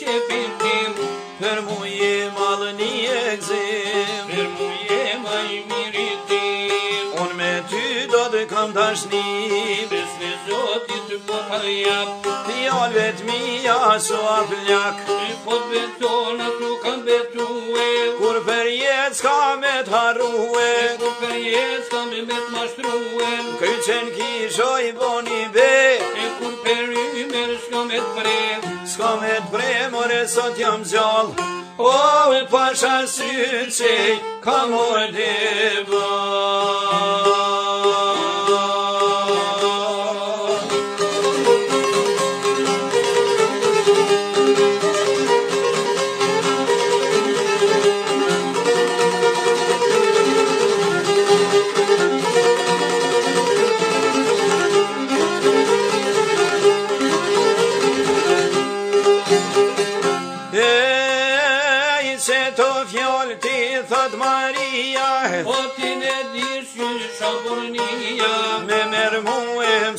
çevirdim Fermuim rjap Pjall vet mi aso a pljak E pot beto të kam betu Kur për jetë s'ka me t'haru e Kur po për jetë s'ka me me t'mashtru e Kërë kisho i boni be E kur për rymer s'ka me t'pre S'ka me t'pre more sot jam zjall O e pasha sytë që kam orde bërë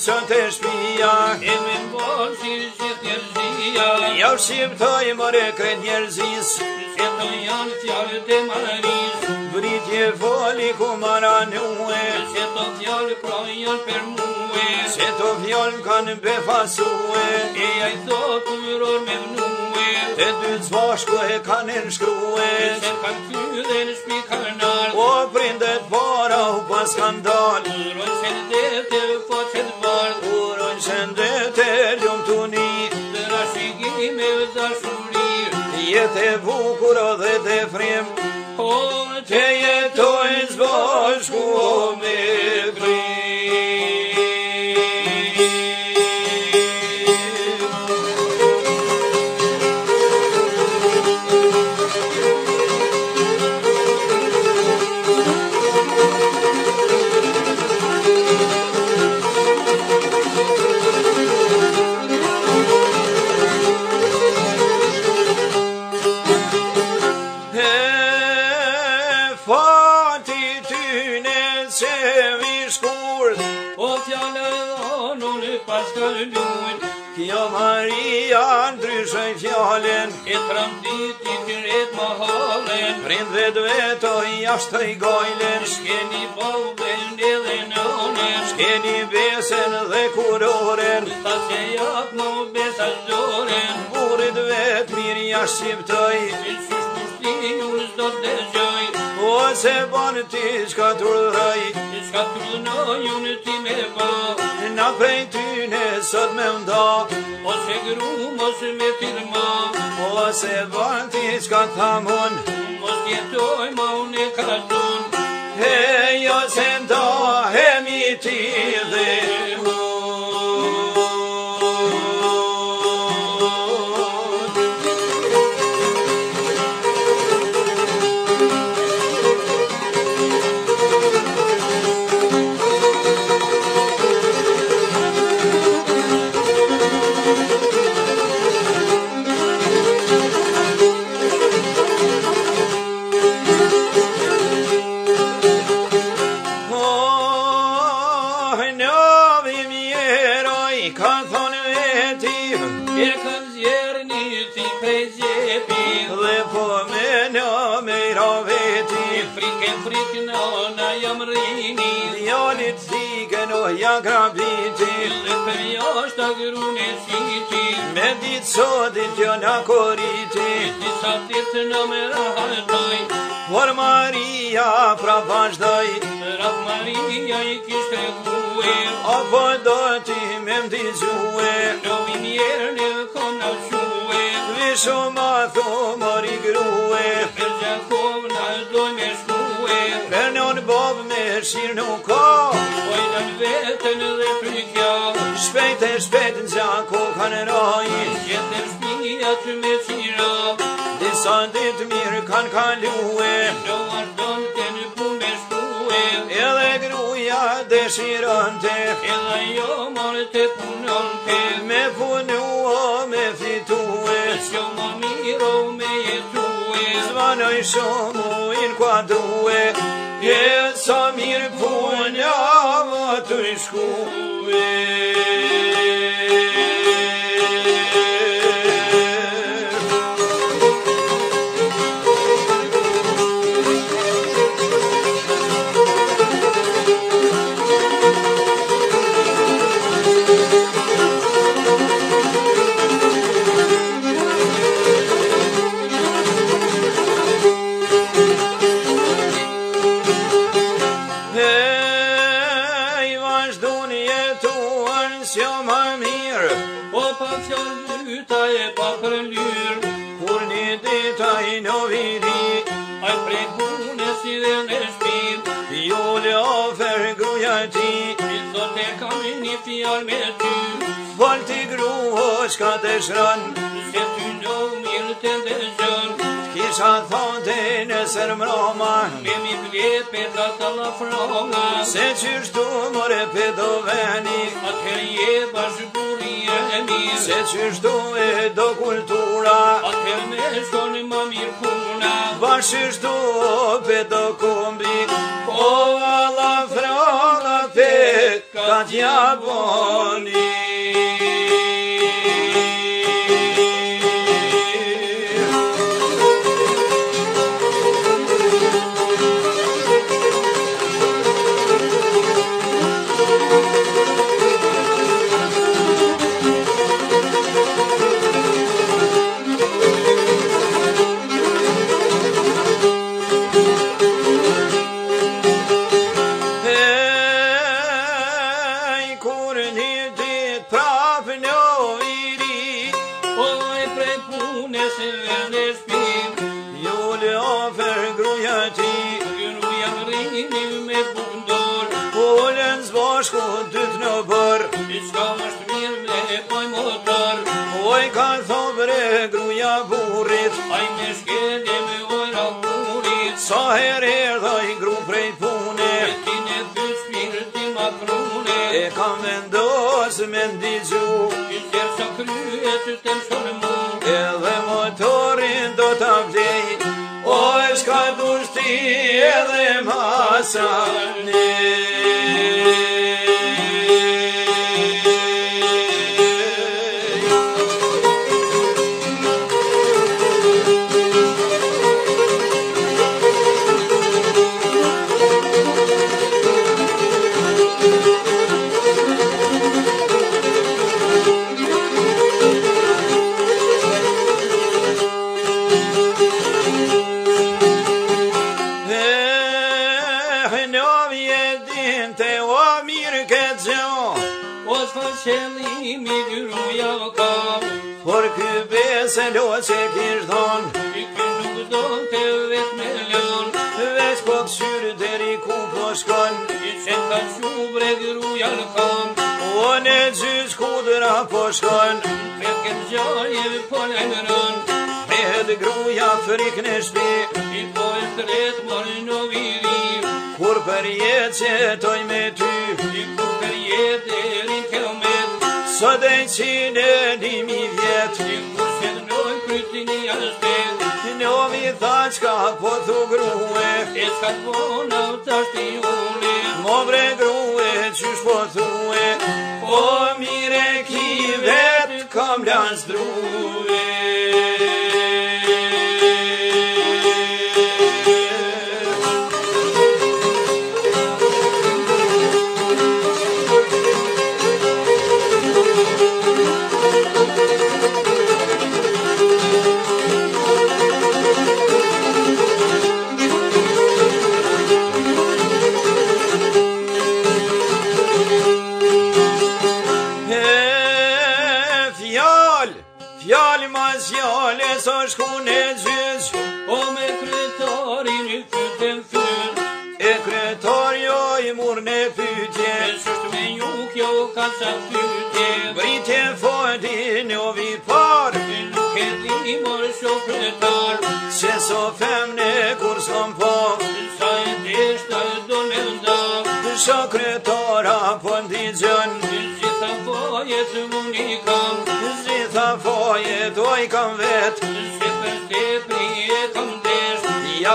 çon të shpia Emen bon shirë shirë njerëzia Javë jo shimë të i mërë njërzis njerëzis të janë fjallë të maris Vritje voli ku maranë ue Se të fjallë pra janë për muë Se të fjallë kanë befasuë E jaj të të mëror me mënuë Të dy të zvashko e kanë në shkruë Se kanë fjë dhe në shpi kanë nartë O prindet para u pas kanë dalë Rojë se të të të të bardh Kur unë qëndë të ljumë të një Dhe nga shikimi me dashurir Jetë e bukur dhe të frim O po, të jetojnë zbashku o me kry jashtë i gojlen, shkeni bëndi dhe në unen, shkeni besen dhe kuroren, ta se jatë më besa zoren, burit vetë mirë jashtë shqiptoj, si që shkushti ju zdo të gjoj, o po se banë ti shka të rëdhaj, shka të rëdhaj, unë ti me pa, Në prej ty në sot me mda, o po se gru mos me firma, o po se banë ti shka të hamonë, Siete hoy maune kadar ja ka viti Dhe është të grune si një Me ditë sotit tjo në koriti Me ditë sa tjetë në me rahaldoj Por Maria pra vazhdoj Me Maria i kishtë e kue O për po do ti me më dizue Në vinjerë në kona shue Vishu ma thumë mori grue për gjakovë në ashtë me e Përnë në në bobë me shirë në ko Oj në vetën vetë dhe prykja Shpejt e shpejt në gjakë ko ka në rojit Jetë në shpijë me qira Disa në ditë mirë kanë ka luë Në ardonë të në pume shkuë E dhe gruja dhe shirën të E dhe jo mërë të punën të Me punu o me fitue e Shkjo më mirë o me jetu Në ishëmu i në kuadru e E sa mirë punë Në të ishku fjallë me ty Valë të gruho s'ka të shran Se ty në mirë të dhe zon Kisha thote në sërë mroma Me mi vje për të la froma Se qështu more për do veni Atëher je bashkëpuri e mi Se qështu e do kultura Atëher me shkoni më mirë puna Bashkështu për do kumbi O, po, Allah, froma vetë ka t'ja boni. kam më ndozë, më ndizhu Kështë kërë që kryë, kështë kërë që rëmu Këllë dhe motorin do t'a vlej O, e shkajtë bështi edhe masa nëj ke zion O së të ka Por kë besë do që kishë I kënë nuk do të vetë me lënë Vesh po syrë deri ku po I qënë ka shumë bre dyru në kam O në gjysh ku dëra po shkonë këtë gjaje po në po po në rënë Me të gruja frikë në shpi I po të letë marë për jetë që toj me ty, Lik për jetë e rikë e umetë, Së dhe në qine një mi vjetë, Lik për në nëjë për të një alë shtetë, Në omi tha qka ka po të gruë, E s'ka të po në të ashtë i ule, Më bre e që shpo O po mire ki vet kam lanë së sa shku në zhvesh, o me kretari një kytë në fyr, e kretari jo i mur në pytje, Në shushtu me njuk jo ka sa pytje, brit e fojtin jo vi parë Në nuk e ti i mërë shu kretar, se so fem në kur së po, Në sa e deshta do në nda, Në sa kretara po në digjën, e sa kretara po në digjën,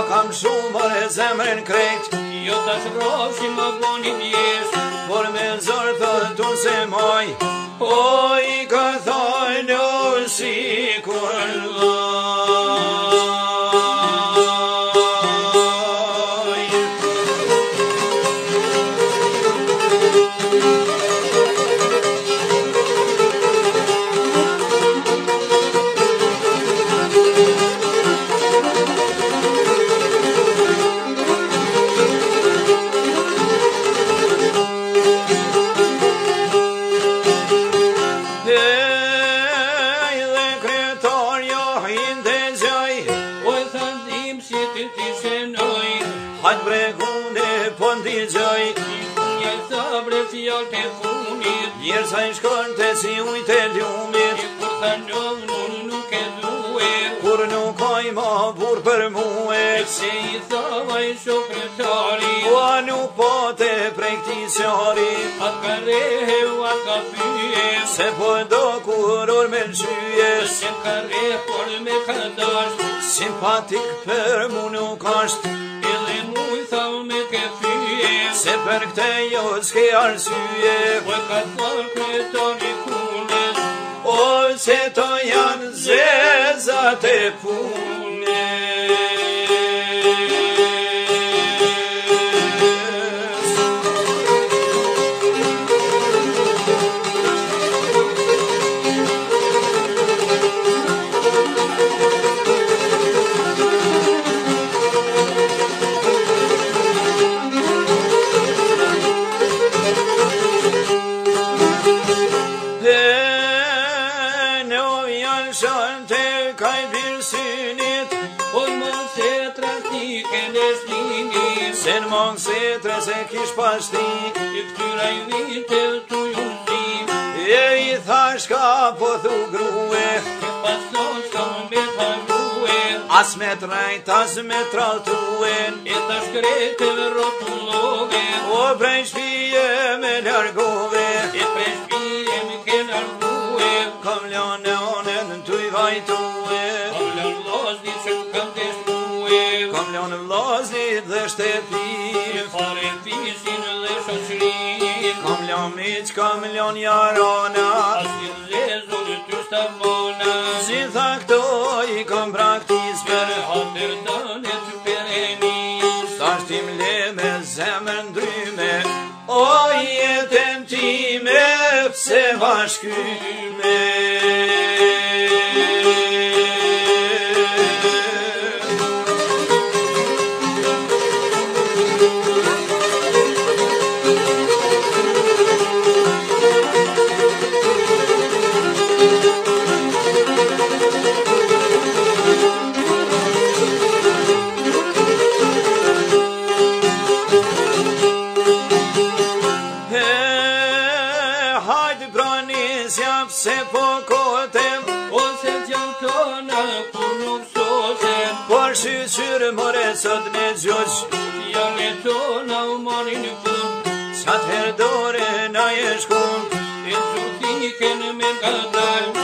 kam shumë për e zemrën krejt Jo të shkrof që më boni pjesht Por me zërë të të se semoj Po i këthoj në usin për muë E i thava i shokrë qari Ua një po prej këti sjari A ka rehu, a ka fyje Se po ndo kur orë me lëshyje Se ka rehu, por me ka dash Simpatik për mu nuk asht Edhe mu i thava me ke fyje Se për këte jo s'ke arsyje Po e ka thonë i kur se to janë zezat e punë. shërën të kaj virësynit O në më setra ti ke në shlingi Se në më kish pashti I këtyra i një të të jundim E i thash ka po thë gruhe E pason shka me të gruhe As me trajt, as me të E të shkretë e O prej shpije me nërgove E prej shpije me Kam leon e one në të i vajtu e Kam leon vlozdit Kam leon dhe shtepi fare fisin dhe Kam leon miq, kam leon jarana As një e të ustamona Si këto i kam pra se bashkë sot me gjoq Jam jo e tona u mori në fun Sa të herdore na e shkun E të të të të të të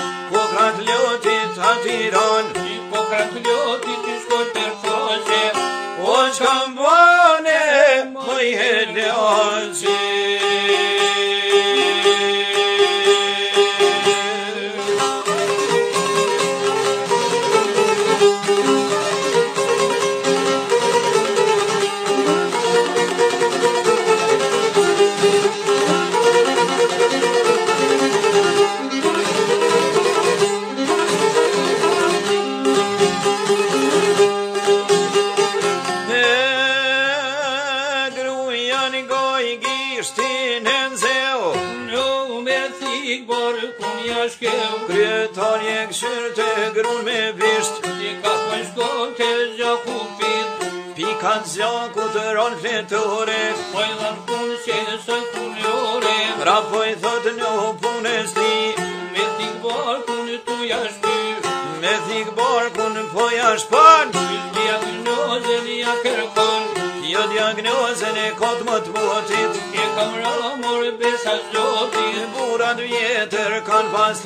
vetore, poj lan pun që e sën pun jore, ra poj thot një pun e sti, me thik bor pun tu jash ty, me thik bor pun po jash pan, diagnoze dhja kërkon, jo diagnozën e kot më të botit, e kam ra mor besa zotit, burat vjetër kanë pas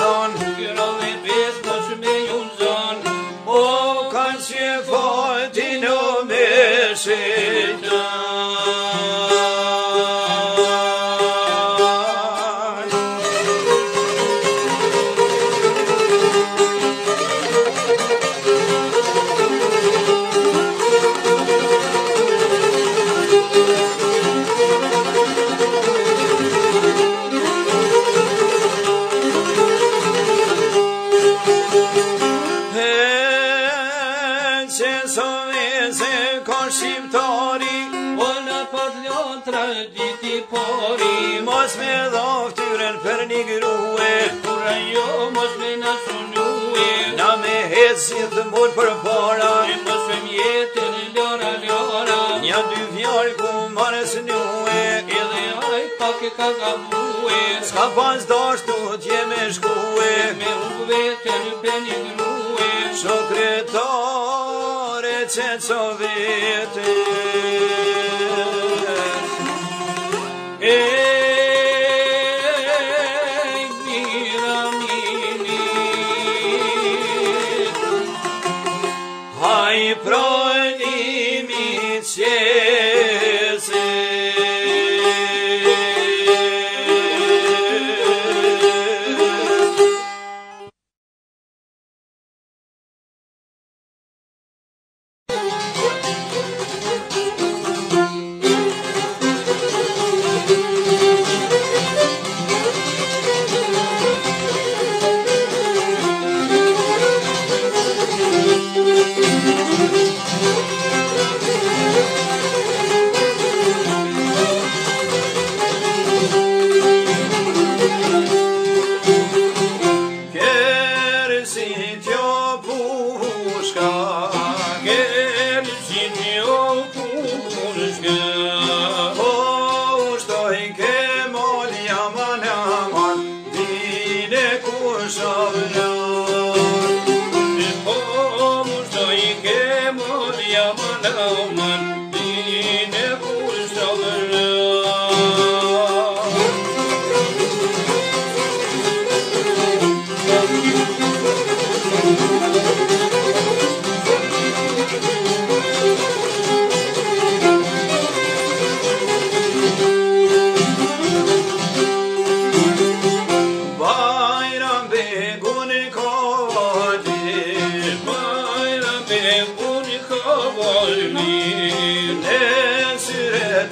zjedh dhe mbol për para E mësëm jetën lëra lëra Nja dy vjallë ku më nësë një e Edhe aj pak e ka ka muë Ska pas dash tje me shku e Me u vetë në peni grue Shokretare që co vetë Shokretare që co vetë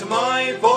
my voice.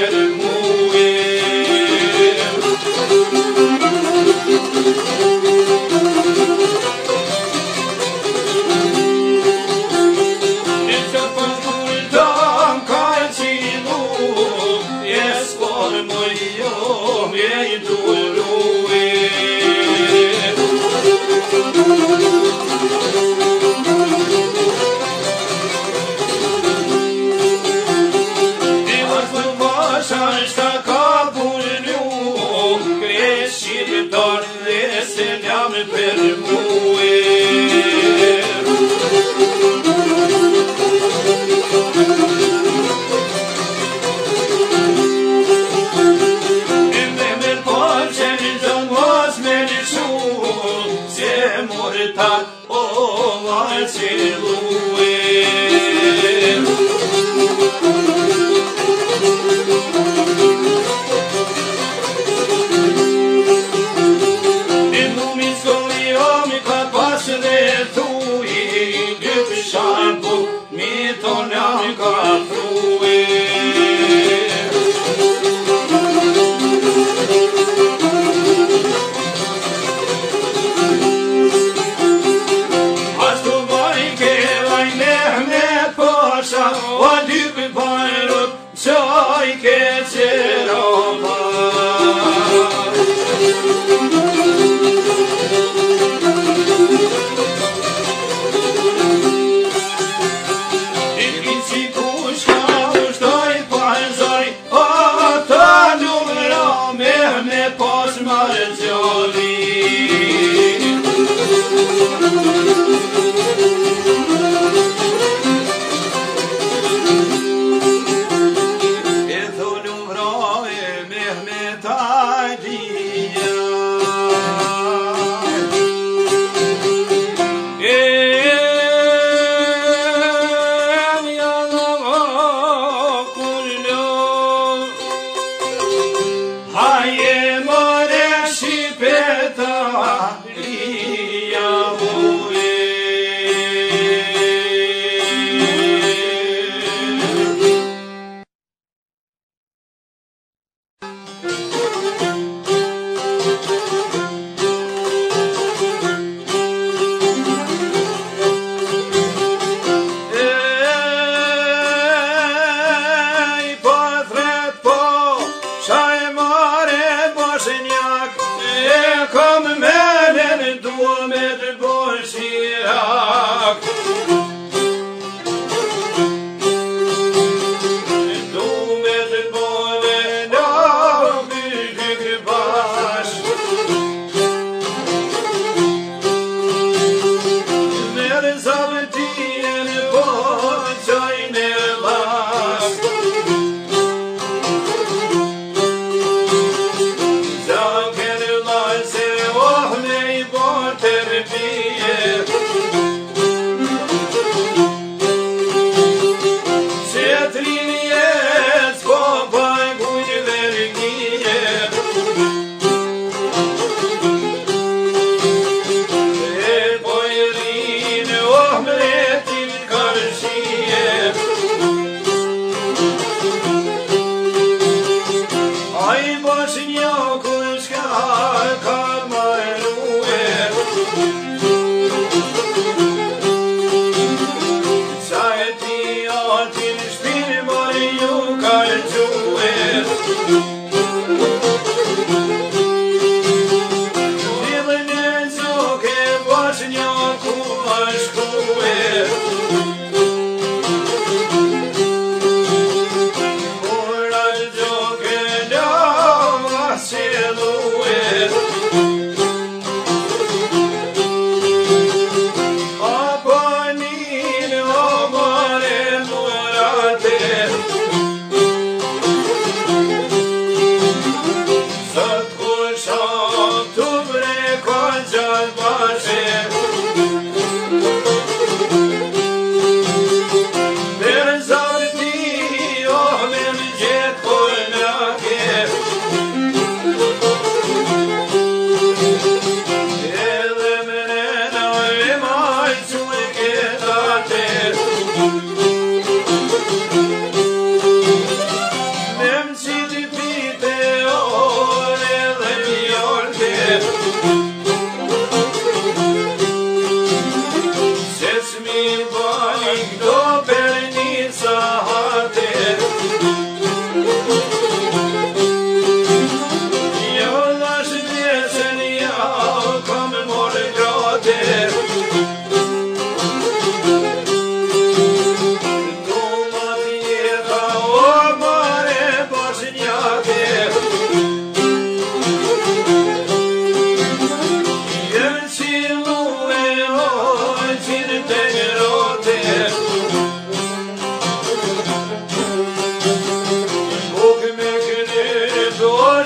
Yeah.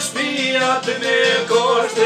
sphia te me kort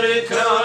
America.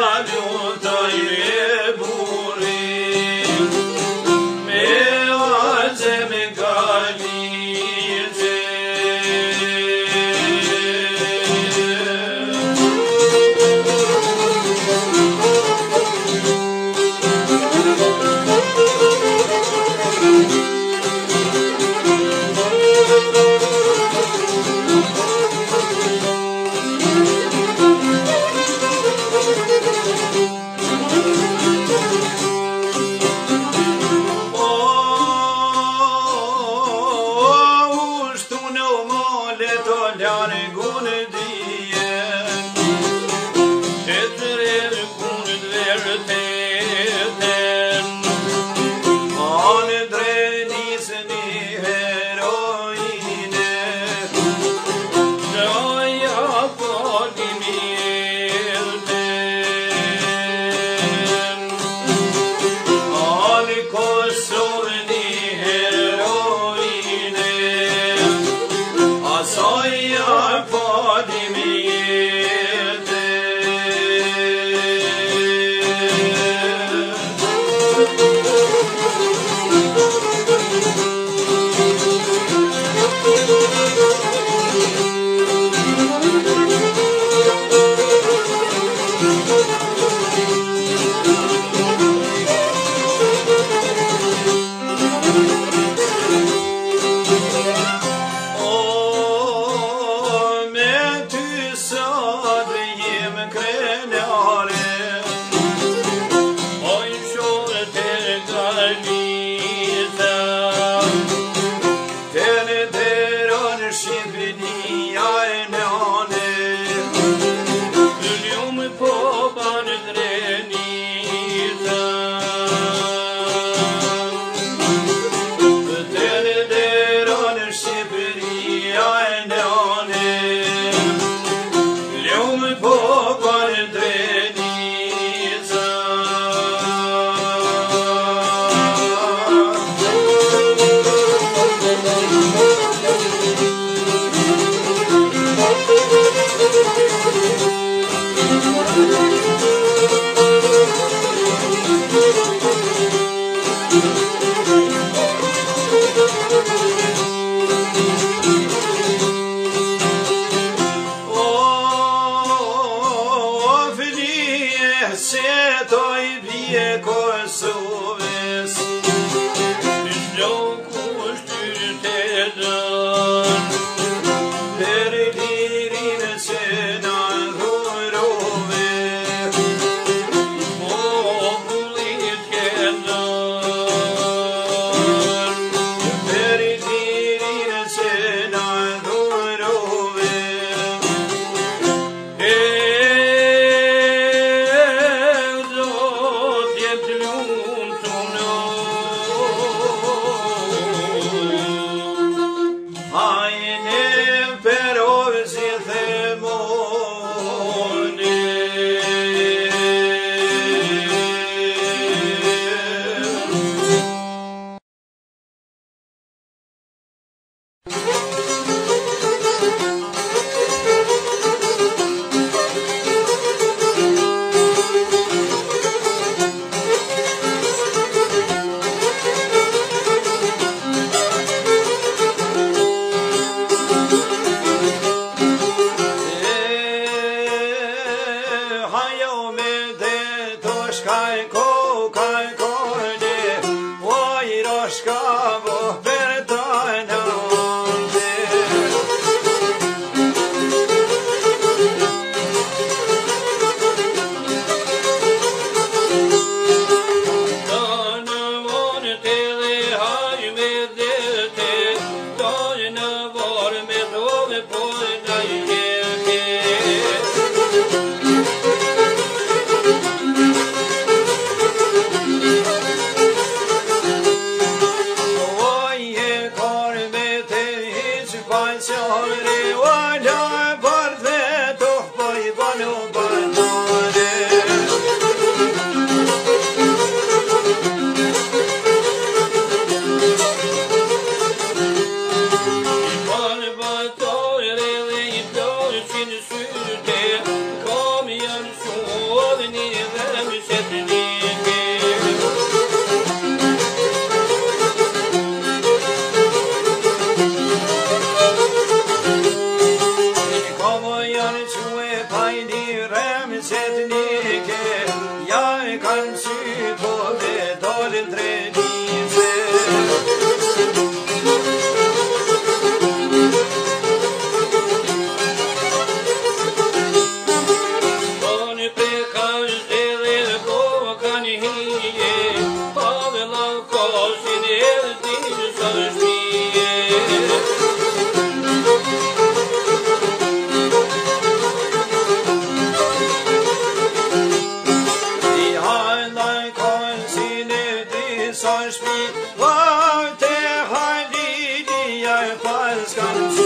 is coming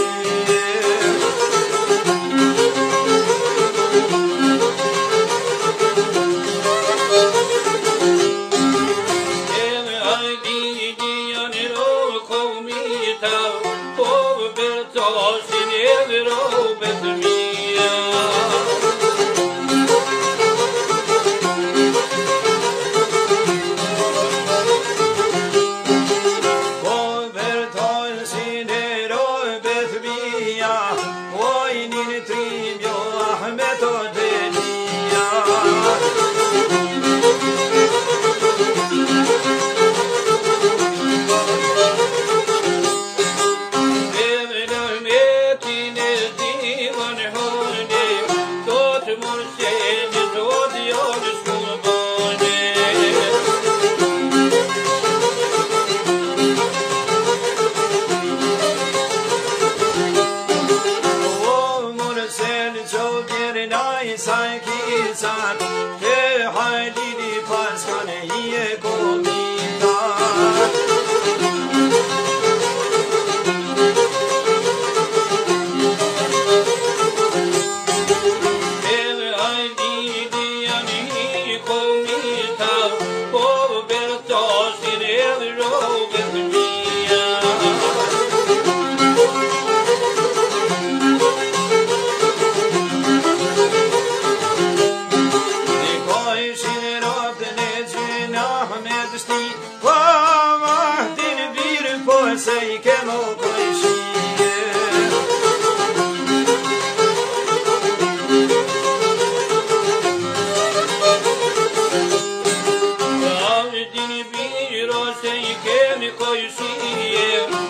sem che mi conosci,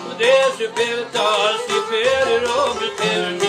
potessi per tassi per rompermi.